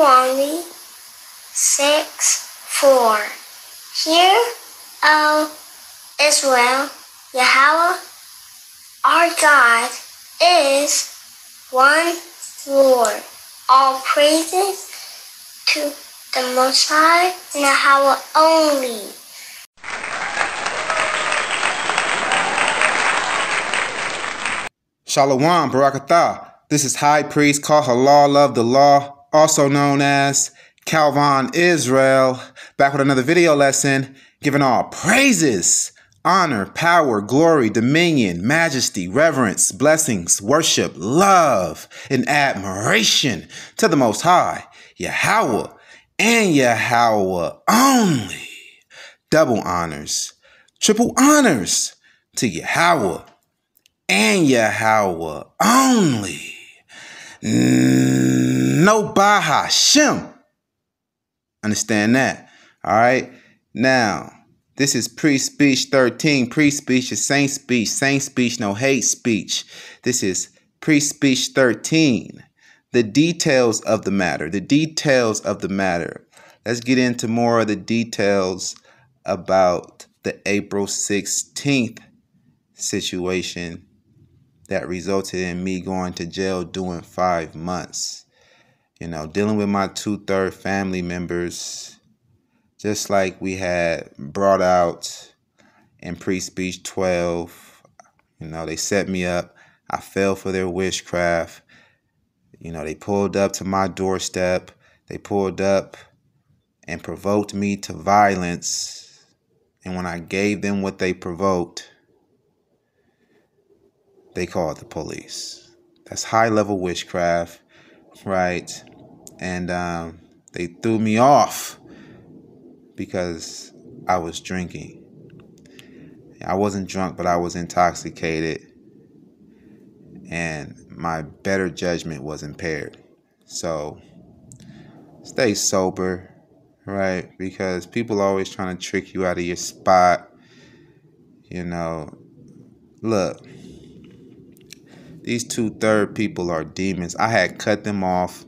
Deuteronomy 6 4. Hear, O Israel, Yahweh, our God, is one Lord. All praises to the Most High, Yahweh only. Shalom, Barakatah. This is High Priest Kahalal of the Law, also known as Kalvon Israel, back with another video lesson, giving all praises, honor, power, glory, dominion, majesty, reverence, blessings, worship, love, and admiration to the Most High, Yahweh, and Yahweh only. Double honors, triple honors to Yahweh and Yahweh only. No Baha Shem. Understand that? All right. Now, this is priest speech 13. Priest speech is saint speech. Saint speech, no hate speech. This is priest speech 13. The details of the matter. The details of the matter. Let's get into more of the details about the April 16th situation that resulted in me going to jail doing five months. You know, dealing with my two third family members, just like we had brought out in priest speech 12. You know, they set me up. I fell for their witchcraft. You know, they pulled up to my doorstep. They pulled up and provoked me to violence. And when I gave them what they provoked, they called the police. That's high level witchcraft, right? And um, they threw me off because I was drinking. I wasn't drunk, but I was intoxicated, and my better judgment was impaired. So stay sober, right? Because people always trying to trick you out of your spot. You know, look these two third people are demons. I had cut them off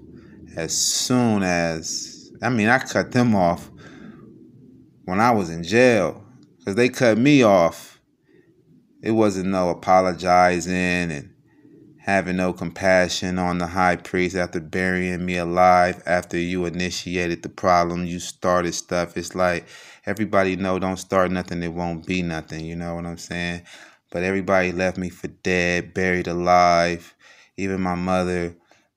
as soon as, I mean, I cut them off when I was in jail because they cut me off. It wasn't no apologizing and having no compassion on the high priest after burying me alive after you initiated the problem you started stuff it's like everybody know don't start nothing it won't be nothing you know what i'm saying but everybody left me for dead, buried alive. Even my mother.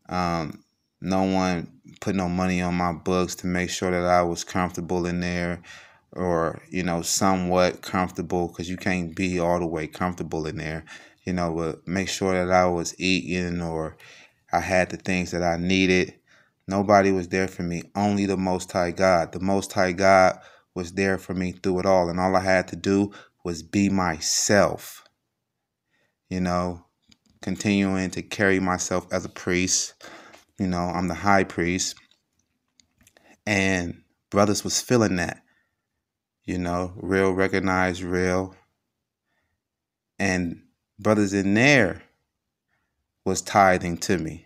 Um, no one put no money on my books to make sure that I was comfortable in there or, you know, somewhat comfortable because you can't be all the way comfortable in there, you know, but make sure that I was eating or I had the things that I needed. Nobody was there for me, only the Most High God. The Most High God was there for me through it all, and all I had to do was be myself you know, continuing to carry myself as a priest. You know, I'm the high priest. And brothers was feeling that. You know, real recognized, real. And brothers in there was tithing to me.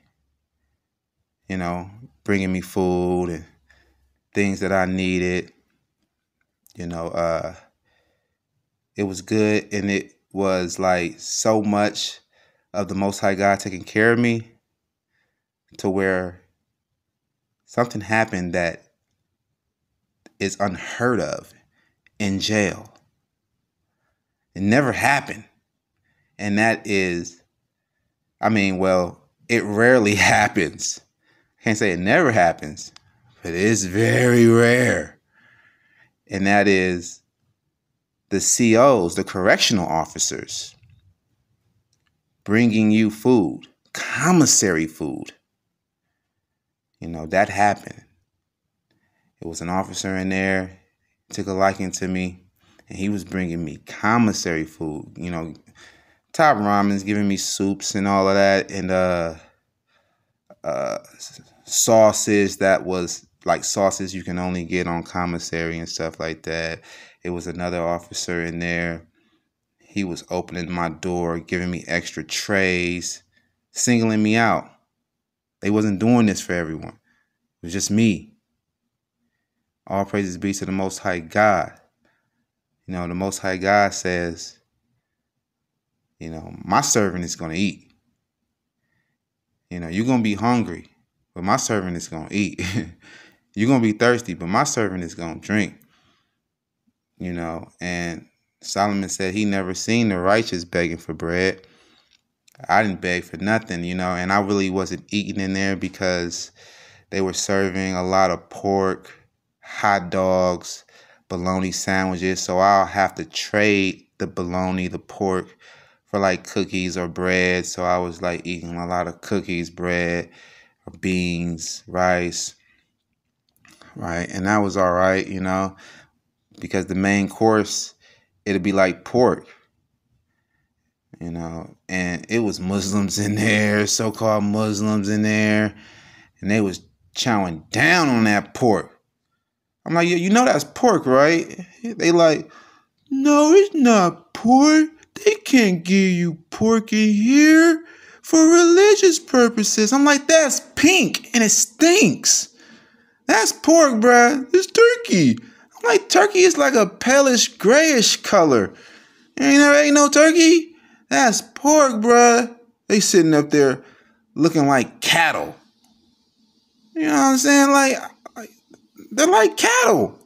You know, bringing me food and things that I needed. You know, uh it was good and it was like so much of the Most High God taking care of me to where something happened that is unheard of in jail. It never happened. And that is, I mean, well, it rarely happens. I can't say it never happens, but it is very rare. And that is the COs, the correctional officers, bringing you food, commissary food. You know, that happened. It was an officer in there, took a liking to me, and he was bringing me commissary food, you know, top ramens, giving me soups and all of that, and uh, uh, sauces that was like sauces you can only get on commissary and stuff like that. It was another officer in there. He was opening my door, giving me extra trays, singling me out. They wasn't doing this for everyone. It was just me. All praises be to the Most High God. You know, the Most High God says, you know, my servant is going to eat. You know, you're going to be hungry, but my servant is going to eat. you're to be thirsty, but my servant is to drink. You know, and Solomon said he never seen the righteous begging for bread. I didn't beg for nothing, you know, and I really wasn't eating in there because they were serving a lot of pork, hot dogs, bologna sandwiches. So I'll have to trade the bologna, the pork, for like cookies or bread. So I was like eating a lot of cookies, bread, beans, rice, right? And that was all right, you know, because the main course, it'd be like pork, you know, and it was Muslims in there, so called Muslims in there, and they was chowing down on that pork. I'm like, you know that's pork, right? They like, no, it's not pork. They can't give you pork in here for religious purposes. I'm like, that's pink and it stinks. That's pork, bruh. It's turkey. I'm like, turkey is like a palish grayish color. Ain't there ain't no turkey? That's pork, bruh. They sitting up there looking like cattle. You know what I'm saying? Like, they're like cattle.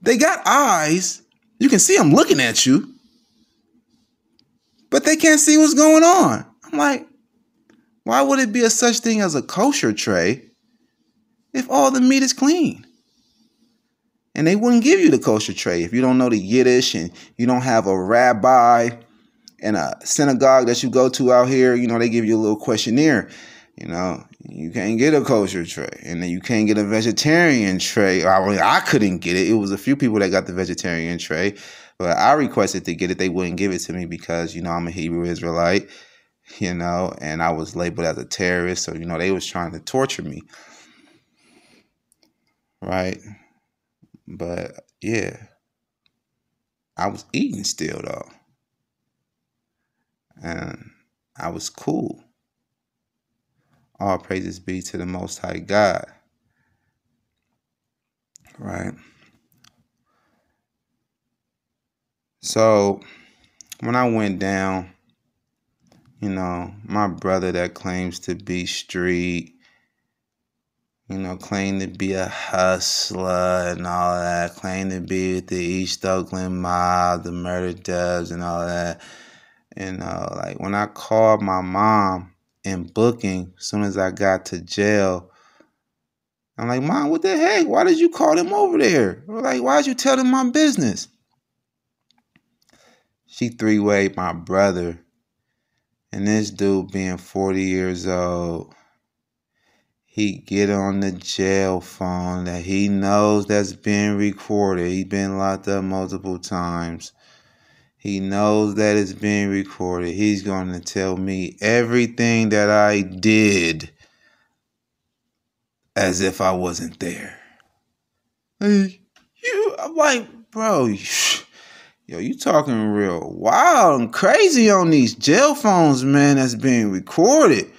They got eyes. You can see them looking at you, but they can't see what's going on. I'm like, why would it be a such thing as a kosher tray if all the meat is clean? And they wouldn't give you the kosher tray if you don't know the Yiddish and you don't have a rabbi and a synagogue that you go to out here. You know, they give you a little questionnaire. You know, you can't get a kosher tray, and then you can't get a vegetarian tray. I, mean, I couldn't get it. It was a few people that got the vegetarian tray, but I requested to get it. They wouldn't give it to me because you know I'm a Hebrew Israelite, you know, and I was labeled as a terrorist. So you know they was trying to torture me, right? But yeah, I was eating still though, and I was cool. All praises be to the Most High God. Right? So, when I went down, you know, my brother that claims to be street, you know, claim to be a hustler and all that, claim to be with the East Oakland mob, the murder dubs and all that. You know, like when I called my mom, in booking as soon as I got to jail. I'm like, Mom, what the heck? Why did you call them over there? Like, why did you tell them my business? She three wayed my brother. And this dude being 40 years old, he get on the jail phone that he knows that's been recorded. He been locked up multiple times. He knows that it's being recorded. He's going to tell me everything that I did as if I wasn't there. Hey, you, I'm like, bro, yo, you talking real wild and crazy on these jail phones, man, that's being recorded.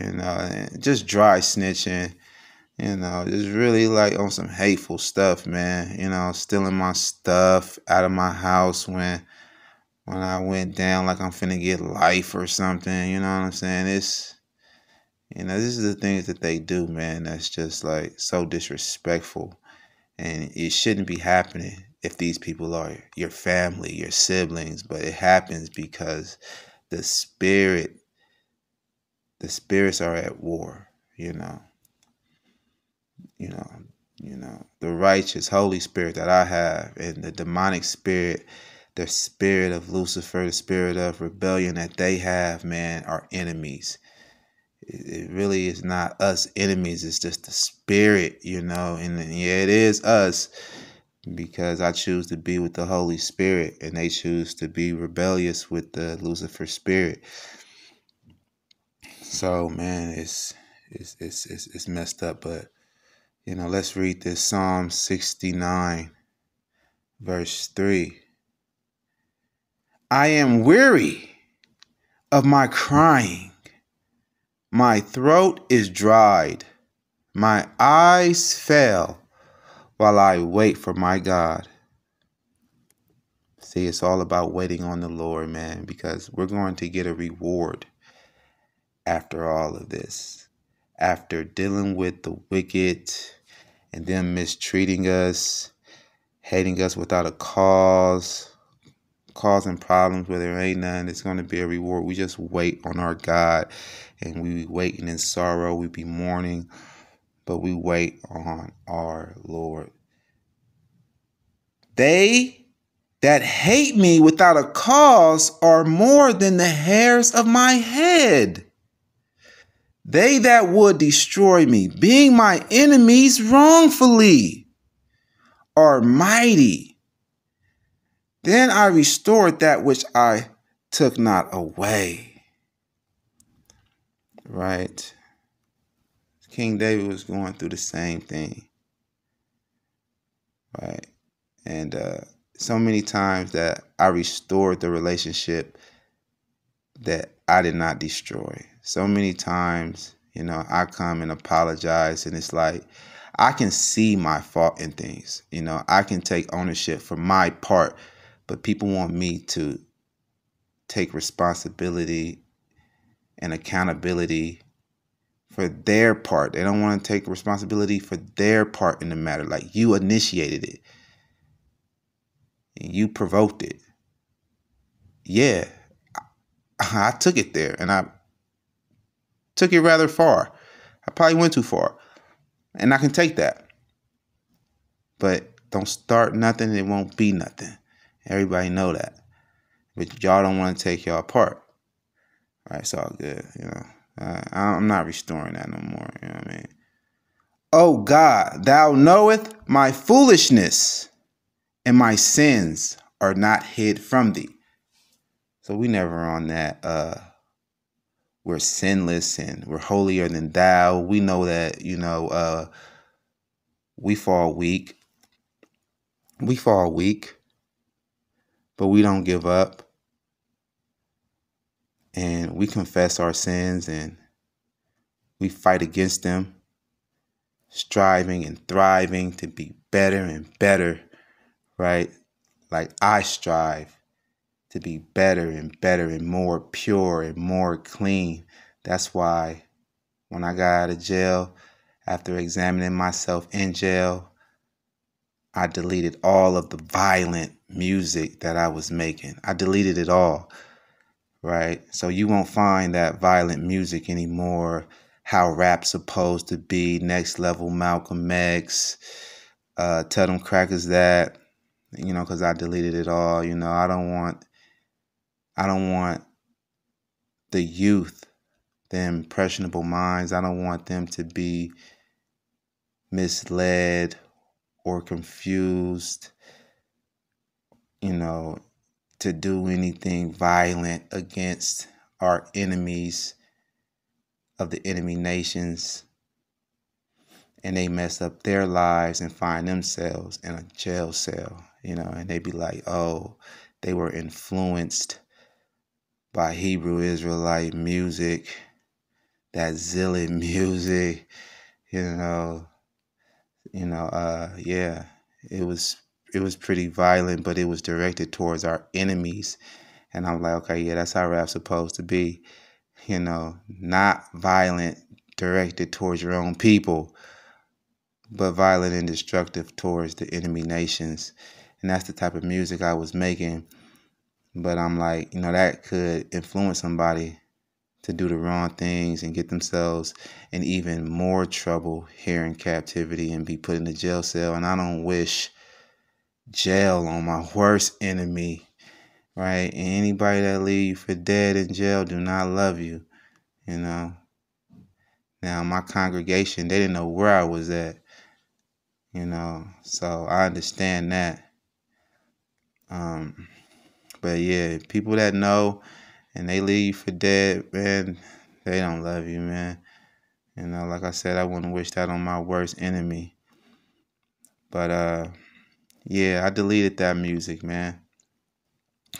You know, just dry snitching you know, just really like on some hateful stuff, man. You know, stealing my stuff out of my house when when I went down like I'm finna get life or something, you know what I'm saying? It's you know, this is the things that they do, man, that's just like so disrespectful. And it shouldn't be happening if these people are your family, your siblings, but it happens because the spirit the spirits are at war, you know you know, you know, the righteous Holy Spirit that I have and the demonic spirit, the spirit of Lucifer, the spirit of rebellion that they have, man, are enemies. It really is not us enemies, it's just the spirit, you know, and yeah, it is us because I choose to be with the Holy Spirit and they choose to be rebellious with the Lucifer spirit. So man, it's it's it's it's, it's messed up, but you know, let's read this Psalm 69, verse 3. I am weary of my crying. My throat is dried. My eyes fail while I wait for my God. See, it's all about waiting on the Lord, man, because we're going to get a reward after all of this. After dealing with the wicked and them mistreating us, hating us without a cause, causing problems where there ain't none, it's going to be a reward. We just wait on our God and we be waiting in sorrow, we be mourning, but we wait on our Lord. They that hate me without a cause are more than the hairs of my head. They that would destroy me, being my enemies wrongfully, are mighty. Then I restored that which I took not away. Right? King David was going through the same thing. Right? And uh, so many times that I restored the relationship that I did not destroy. So many times, you know, I come and apologize, and it's like I can see my fault in things. You know, I can take ownership for my part, but people want me to take responsibility and accountability for their part. They don't want to take responsibility for their part in the matter. Like you initiated it you provoked it. Yeah, I, I took it there and I took it rather far. I probably went too far. And I can take that. But don't start nothing, it won't be nothing. Everybody know that. But y'all don't want to take y'all part. All right, it's all good, you know. Uh, I'm not restoring that no more, you know what I mean? Oh God, thou knoweth my foolishness and my sins are not hid from thee. So we never on that uh we're sinless and we're holier than thou. We know that, you know, uh we fall weak. We fall weak, but we don't give up. And we confess our sins and we fight against them, striving and thriving to be better and better right? Like I strive to be better and better and more pure and more clean. That's why when I got out of jail, after examining myself in jail, I deleted all of the violent music that I was making. I deleted it all, right? So you won't find that violent music anymore. How rap's supposed to be, next level Malcolm X, uh, tell them crackers that you know, because I deleted it all. You know, I don't want, I don't want the youth, the impressionable minds. I don't want them to be misled or confused. You know, to do anything violent against our enemies of the enemy nations and they mess up their lives and find themselves in a jail cell you know, and they'd be like, oh, they were influenced by Hebrew Israelite music, that zealot music, you know, you know, uh, yeah, it was it was pretty violent, but it was directed towards our enemies. And I'm like, okay, yeah, that's how rap's supposed to be, you know, not violent, directed towards your own people, but violent and destructive towards the enemy nations and that's the type of music I was making. But I'm like, you know, that could influence somebody to do the wrong things and get themselves in even more trouble here in captivity and be put in a jail cell. And I don't wish jail on my worst enemy, right? And anybody that leave you for dead in jail do not love you, you know. Now, my congregation, they didn't know where I was at, you know, so I understand that. Um, but yeah, people that know and they leave you for dead, man, they don't love you, man. You know, like I said, I wouldn't wish that on my worst enemy. But uh yeah, I deleted that music, man.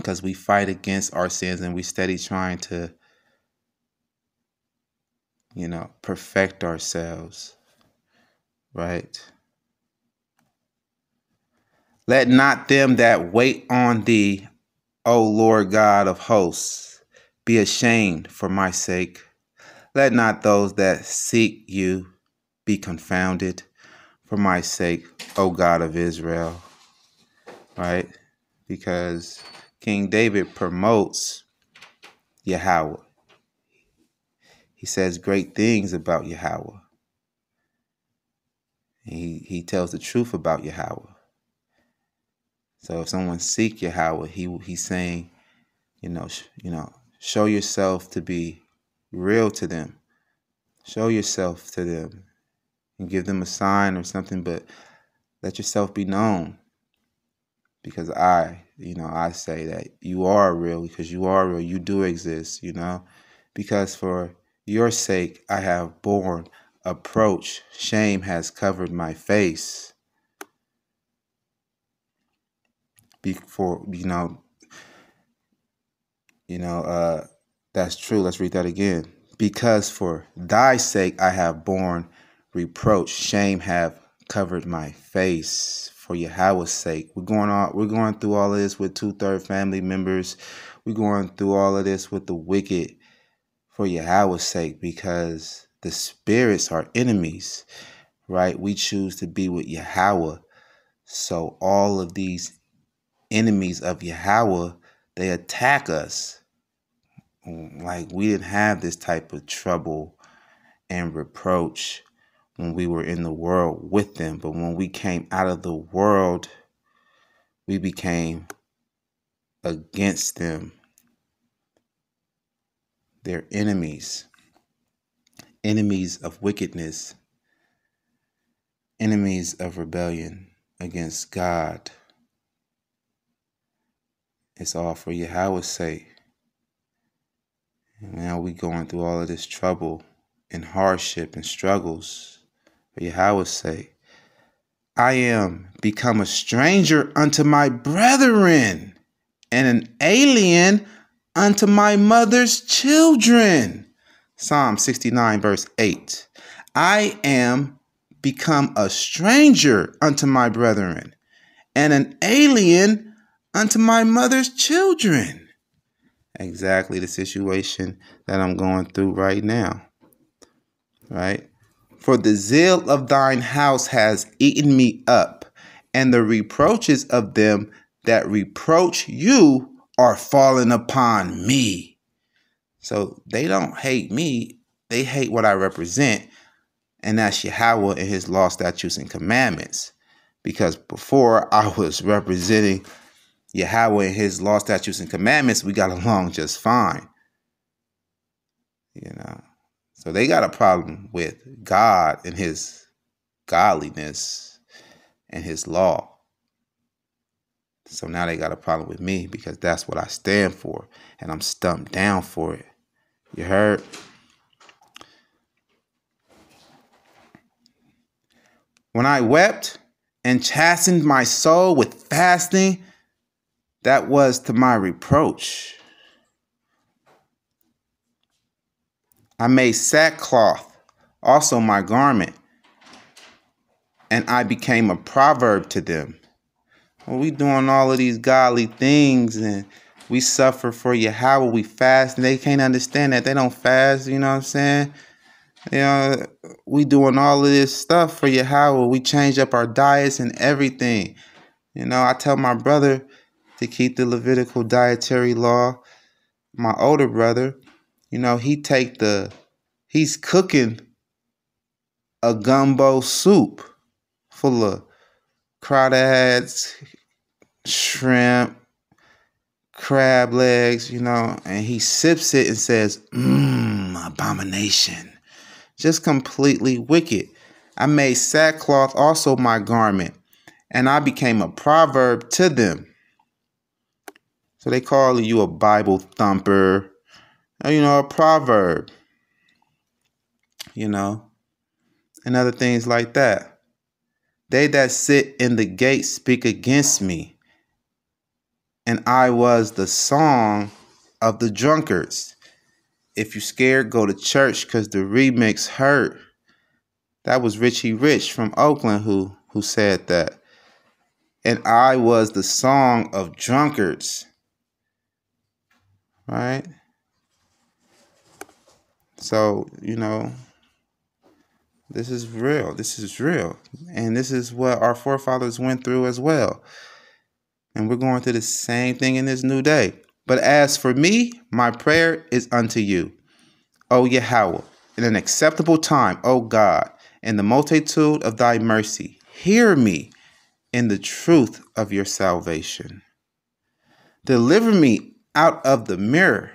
Cause we fight against our sins and we steady trying to you know, perfect ourselves, right? Let not them that wait on thee, O Lord God of hosts, be ashamed for my sake. Let not those that seek you be confounded for my sake, O God of Israel. Right? Because King David promotes Yahweh. He says great things about Yahweh. He, he tells the truth about Yahweh. So if someone seek Yahweh, he he's saying, you know, sh- you know, show yourself to be real to them. Show yourself to them and give them a sign or something, but let yourself be known. Because I, you know, I say that you are real because you are real. You do exist, you know. Because for your sake I have borne approach. Shame has covered my face. Before you know you know uh that's true. Let's read that again. Because for thy sake i have borne reproach shame have covered my face for yahweh's sake. We're going on we're going through all of this with two-third family members. We're going through all of this with the wicked for yahweh's sake because the spirits are enemies right? We choose to be with yahweh. So all of these enemies of Yahweh, they attack us. Like we didn't have this type of trouble and reproach when we were in the world with them. But when we came out of the world, we became against them. They're enemies, enemies of wickedness, enemies of rebellion against God. It's all for Yahweh's sake. And now we going through all of this trouble and hardship and struggles for Yahweh's sake. I am become a stranger unto my brethren and an alien unto my mother's children. Psalm 69, verse 8. I am become a stranger unto my brethren and an alien unto my mother's children. Exactly the situation that I'm going through right now. Right? For the zeal of thine house has eaten me up, and the reproaches of them that reproach you are fallen upon me. So they don't hate me, they hate what I represent, and that's Yahweh and his law, statutes, and commandments. Because before I was representing Yahweh and his law, statutes, and commandments, we got along just fine. You know. So they got a problem with God and his godliness and his law. So now they got a problem with me because that's what I stand for. And I'm stumped down for it. You heard? When I wept and chastened my soul with fasting that was to my reproach. I made sackcloth also my garment, and I became a proverb to them. Well, we doing all of these godly things and we suffer for Yahweh, we fast, and they can't understand that. They don't fast, you know what I'm saying? You know, we doing all of this stuff for Yahweh. We change up our diets and everything. You know, I tell my brother, to keep the Levitical dietary law. My older brother, you know, he take the he's cooking a gumbo soup full of crawdads, shrimp, crab legs, you know, and he sips it and says, Mmm, abomination. Just completely wicked. I made sackcloth also my garment, and I became a proverb to them. So they call you a Bible thumper, uh, you know, a proverb, you know, and other things like that. They that sit in the gate speak against me, and I was the song of the drunkards. if you scared, go to church because the remix hurt. That was Richie Rich from Oakland who who said that. And I was the song of drunkards. Right? So, you know, this is real. This is real. And this is what our forefathers went through as well. And we're going through the same thing in this new day. But as for me, my prayer is unto you, O Yahweh, in an acceptable time, O God, in the multitude of thy mercy. Hear me in the truth of your salvation. Deliver me out of the mirror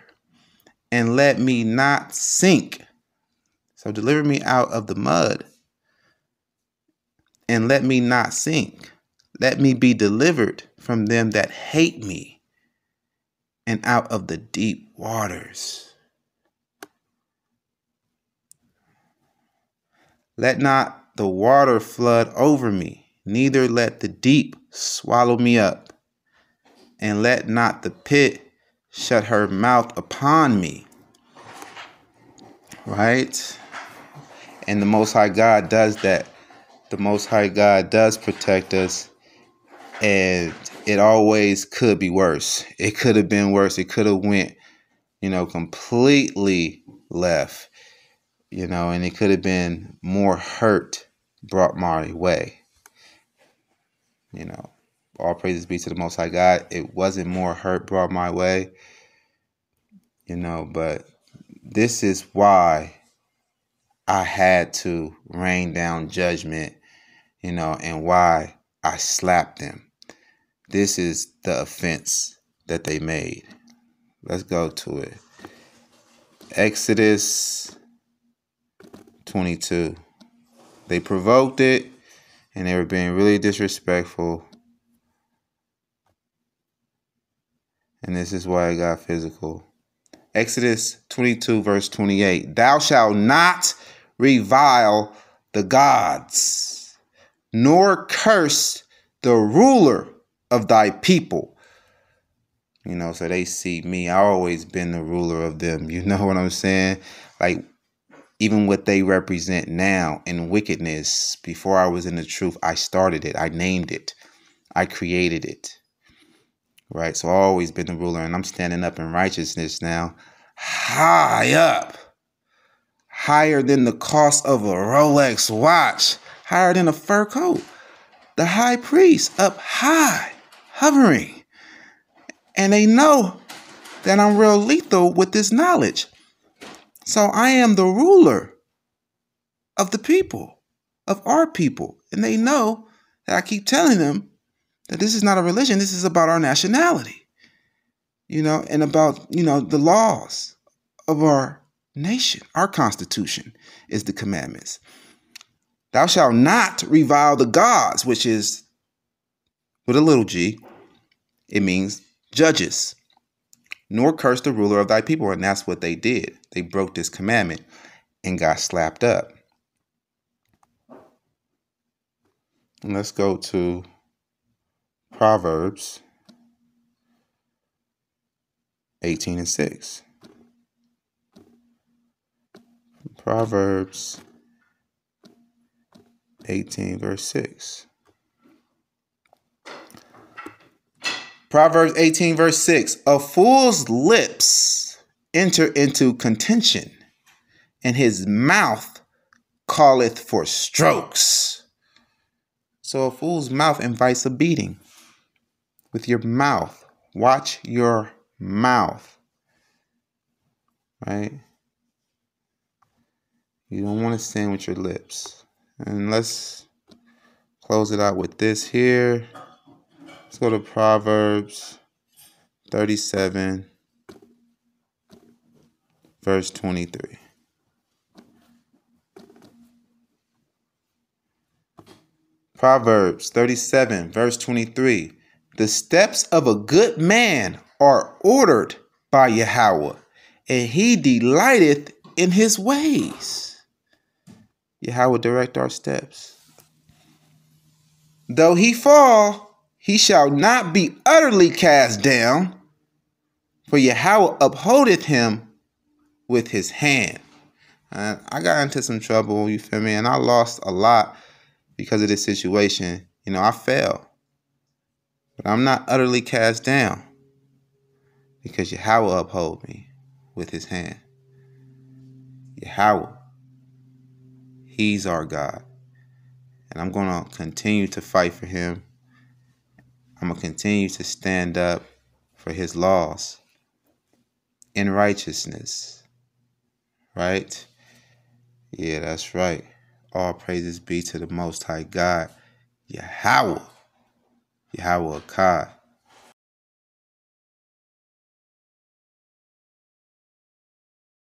and let me not sink. So deliver me out of the mud and let me not sink. Let me be delivered from them that hate me and out of the deep waters. Let not the water flood over me, neither let the deep swallow me up, and let not the pit shut her mouth upon me. Right? And the Most High God does that. The Most High God does protect us. And it always could be worse. It could have been worse. It could have went, you know, completely left. You know, and it could have been more hurt brought my way. You know, all praises be to the Most High God. It wasn't more hurt brought my way, you know, but this is why I had to rain down judgment, you know, and why I slapped them. This is the offense that they made. Let's go to it. Exodus 22. They provoked it and they were being really disrespectful. And this is why it got physical. Exodus 22, verse 28. Thou shalt not revile the gods, nor curse the ruler of thy people. You know, so they see me. I always been the ruler of them. You know what I'm saying? Like even what they represent now in wickedness, before I was in the truth, I started it. I named it. I created it. Right? So I've always been the ruler, and I'm standing up in righteousness now. High up. Higher than the cost of a Rolex watch. Higher than a fur coat. The high priest up high, hovering. And they know that I'm real lethal with this knowledge. So I am the ruler of the people, of our people. And they know that I keep telling them that this is not a religion, this is about our nationality, you know, and about, you know, the laws of our nation. Our constitution is the commandments. Thou shalt not revile the gods, which is with a little g, it means judges nor curse the ruler of thy people. And that's what they did. They broke this commandment and got slapped up. And let's go to Proverbs 18 and 6. Proverbs 18, verse 6. Proverbs 18, verse 6 A fool's lips enter into contention, and his mouth calleth for strokes. So a fool's mouth invites a beating. With your mouth, watch your mouth. Right? You don't want to sin with your lips. And let's close it out with this here. Let's go to Proverbs 37, verse 23. Proverbs 37, verse 23. The steps of a good man are ordered by Yahweh, and he delighteth in his ways. Yahweh direct our steps. Though he fall, he shall not be utterly cast down, for Yahweh upholdeth him with his hand. And I got into some trouble, you feel me? And I lost a lot because of this situation. You know, I fell. But I'm not utterly cast down because Yahweh uphold me with his hand. Yahweh, he's our God. And I'm going to continue to fight for him. I'm going to continue to stand up for his laws in righteousness. Right? Yeah, that's right. All praises be to the Most High God, Yahweh, Yahweh God.